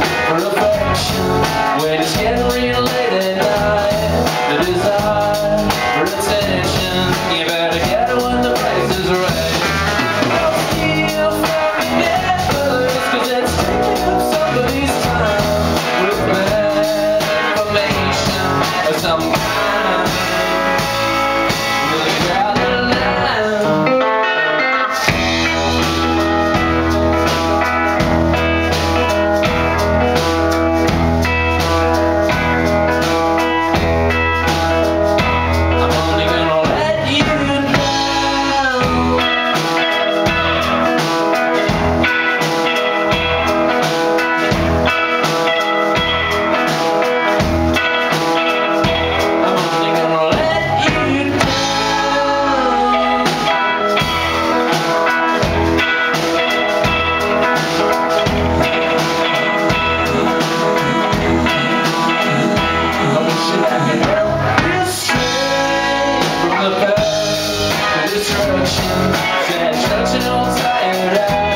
perfection when it's getting real late at night. The desire. Zresztą się odtajera